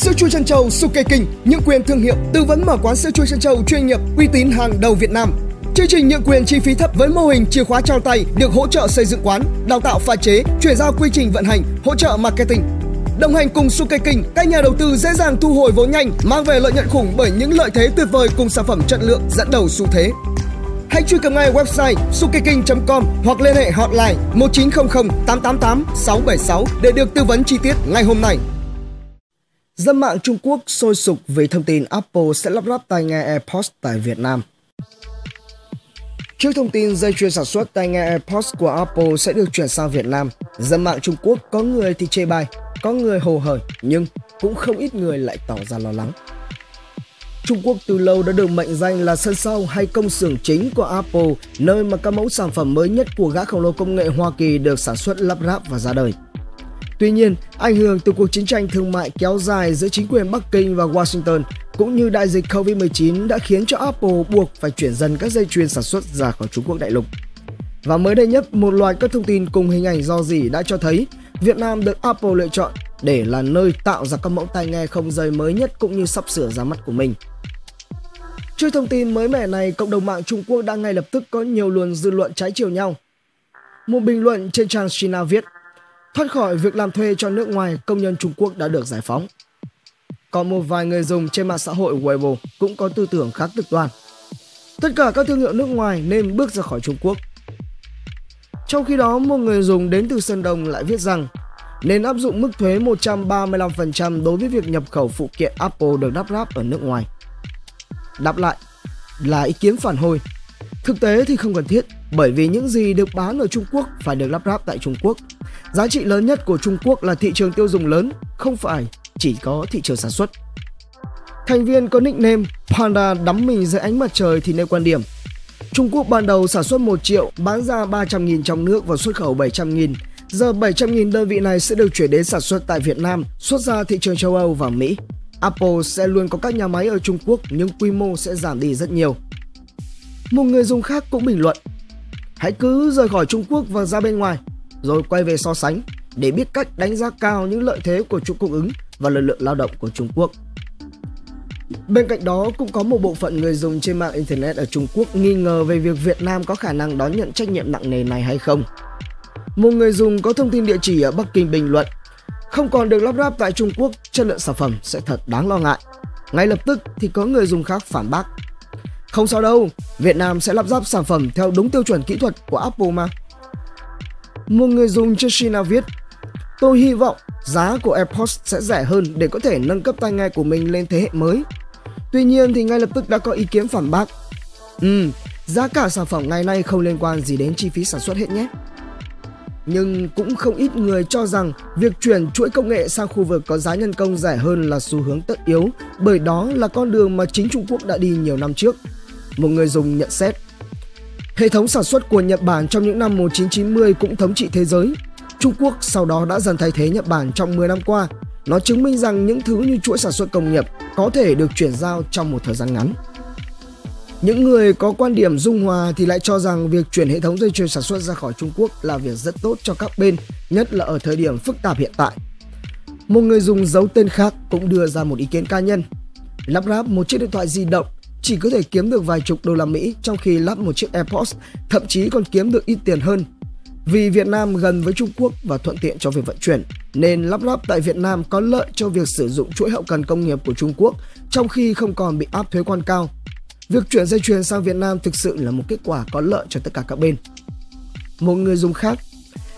Sữa chua chân châu Suke King, những quyền thương hiệu, tư vấn mở quán sữa chua chân châu chuyên nghiệp, uy tín hàng đầu Việt Nam. Chương trình nhượng quyền chi phí thấp với mô hình chìa khóa trao tay được hỗ trợ xây dựng quán, đào tạo pha chế, chuyển giao quy trình vận hành, hỗ trợ marketing. Đồng hành cùng Suke King, các nhà đầu tư dễ dàng thu hồi vốn nhanh, mang về lợi nhuận khủng bởi những lợi thế tuyệt vời cùng sản phẩm chất lượng dẫn đầu xu thế. Hãy truy cập ngay website sukeking.com hoặc liên hệ hotline 1900 888 676 để được tư vấn chi tiết ngay hôm nay. Dân mạng Trung Quốc sôi sục vì thông tin Apple sẽ lắp ráp tai nghe AirPods tại Việt Nam. Trước thông tin dây chuyền sản xuất tai nghe AirPods của Apple sẽ được chuyển sang Việt Nam, dân mạng Trung Quốc có người thì chê bai, có người hồ hởi nhưng cũng không ít người lại tỏ ra lo lắng. Trung Quốc từ lâu đã được mệnh danh là sân sau hay công xưởng chính của Apple, nơi mà các mẫu sản phẩm mới nhất của gã khổng lồ công nghệ Hoa Kỳ được sản xuất lắp ráp và ra đời. Tuy nhiên, ảnh hưởng từ cuộc chiến tranh thương mại kéo dài giữa chính quyền Bắc Kinh và Washington cũng như đại dịch Covid-19 đã khiến cho Apple buộc phải chuyển dần các dây chuyền sản xuất ra khỏi Trung Quốc đại lục. Và mới đây nhất, một loạt các thông tin cùng hình ảnh do dỉ đã cho thấy Việt Nam được Apple lựa chọn để là nơi tạo ra các mẫu tai nghe không dây mới nhất cũng như sắp sửa ra mắt của mình. Trước thông tin mới mẻ này, cộng đồng mạng Trung Quốc đã ngay lập tức có nhiều luồng dư luận trái chiều nhau. Một bình luận trên trang China viết Thoát khỏi việc làm thuê cho nước ngoài, công nhân Trung Quốc đã được giải phóng. Còn một vài người dùng trên mạng xã hội Weibo cũng có tư tưởng khác cực đoan. Tất cả các thương hiệu nước ngoài nên bước ra khỏi Trung Quốc. Trong khi đó, một người dùng đến từ Sơn Đông lại viết rằng nên áp dụng mức thuế 135% đối với việc nhập khẩu phụ kiện Apple được đắp ráp ở nước ngoài. Đáp lại là ý kiến phản hồi. Thực tế thì không cần thiết bởi vì những gì được bán ở Trung Quốc phải được lắp ráp tại Trung Quốc. Giá trị lớn nhất của Trung Quốc là thị trường tiêu dùng lớn, không phải chỉ có thị trường sản xuất. Thành viên có nickname Panda đắm mình dưới ánh mặt trời thì nêu quan điểm. Trung Quốc ban đầu sản xuất 1 triệu, bán ra 300.000 trong nước và xuất khẩu 700.000. Giờ 700.000 đơn vị này sẽ được chuyển đến sản xuất tại Việt Nam, xuất ra thị trường châu Âu và Mỹ. Apple sẽ luôn có các nhà máy ở Trung Quốc nhưng quy mô sẽ giảm đi rất nhiều. Một người dùng khác cũng bình luận Hãy cứ rời khỏi Trung Quốc và ra bên ngoài rồi quay về so sánh để biết cách đánh giá cao những lợi thế của chuỗi cung ứng và lực lượng lao động của Trung Quốc. Bên cạnh đó cũng có một bộ phận người dùng trên mạng Internet ở Trung Quốc nghi ngờ về việc Việt Nam có khả năng đón nhận trách nhiệm nặng nề này hay không. Một người dùng có thông tin địa chỉ ở Bắc Kinh bình luận không còn được lắp ráp tại Trung Quốc, chất lượng sản phẩm sẽ thật đáng lo ngại. Ngay lập tức thì có người dùng khác phản bác. Không sao đâu, Việt Nam sẽ lắp ráp sản phẩm theo đúng tiêu chuẩn kỹ thuật của Apple mà. Một người dùng trên China viết Tôi hy vọng giá của AirPods sẽ rẻ hơn để có thể nâng cấp tai nghe của mình lên thế hệ mới. Tuy nhiên thì ngay lập tức đã có ý kiến phản bác. Ừ, giá cả sản phẩm ngày nay không liên quan gì đến chi phí sản xuất hết nhé. Nhưng cũng không ít người cho rằng việc chuyển chuỗi công nghệ sang khu vực có giá nhân công rẻ hơn là xu hướng tất yếu bởi đó là con đường mà chính Trung Quốc đã đi nhiều năm trước. Một người dùng nhận xét Hệ thống sản xuất của Nhật Bản trong những năm 1990 cũng thống trị thế giới. Trung Quốc sau đó đã dần thay thế Nhật Bản trong 10 năm qua. Nó chứng minh rằng những thứ như chuỗi sản xuất công nghiệp có thể được chuyển giao trong một thời gian ngắn. Những người có quan điểm dung hòa thì lại cho rằng việc chuyển hệ thống dây chuyền sản xuất ra khỏi Trung Quốc là việc rất tốt cho các bên, nhất là ở thời điểm phức tạp hiện tại. Một người dùng giấu tên khác cũng đưa ra một ý kiến cá nhân. Lắp ráp một chiếc điện thoại di động chỉ có thể kiếm được vài chục đô la Mỹ trong khi lắp một chiếc AirPods thậm chí còn kiếm được ít tiền hơn. Vì Việt Nam gần với Trung Quốc và thuận tiện cho việc vận chuyển, nên lắp ráp tại Việt Nam có lợi cho việc sử dụng chuỗi hậu cần công nghiệp của Trung Quốc trong khi không còn bị áp thuế quan cao. Việc chuyển dây chuyền sang Việt Nam thực sự là một kết quả có lợi cho tất cả các bên. Một người dùng khác,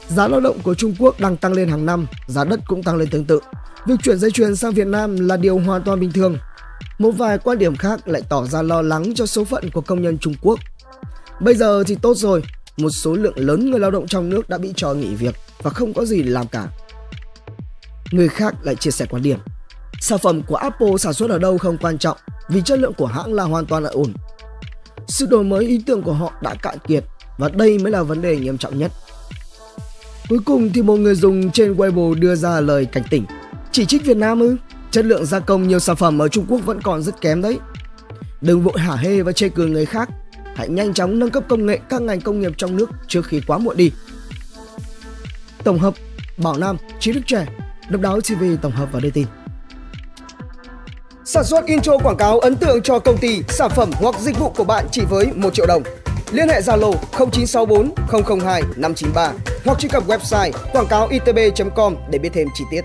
giá lao động của Trung Quốc đang tăng lên hàng năm, giá đất cũng tăng lên tương tự. Việc chuyển dây chuyền sang Việt Nam là điều hoàn toàn bình thường một vài quan điểm khác lại tỏ ra lo lắng cho số phận của công nhân Trung Quốc. Bây giờ thì tốt rồi, một số lượng lớn người lao động trong nước đã bị cho nghỉ việc và không có gì làm cả. Người khác lại chia sẻ quan điểm. Sản phẩm của Apple sản xuất ở đâu không quan trọng vì chất lượng của hãng là hoàn toàn là ổn. Sự đổi mới ý tưởng của họ đã cạn kiệt và đây mới là vấn đề nghiêm trọng nhất. Cuối cùng thì một người dùng trên Weibo đưa ra lời cảnh tỉnh. Chỉ trích Việt Nam ư? Chất lượng gia công nhiều sản phẩm ở Trung Quốc vẫn còn rất kém đấy. Đừng vội hả hê và chê cười người khác. Hãy nhanh chóng nâng cấp công nghệ các ngành công nghiệp trong nước trước khi quá muộn đi. Tổng hợp Bảo Nam, Trí Đức Trẻ, Độc đáo TV tổng hợp và đưa tin. Sản xuất intro quảng cáo ấn tượng cho công ty, sản phẩm hoặc dịch vụ của bạn chỉ với 1 triệu đồng. Liên hệ Zalo 0964 002 593 hoặc truy cập website quảng cáo itb.com để biết thêm chi tiết.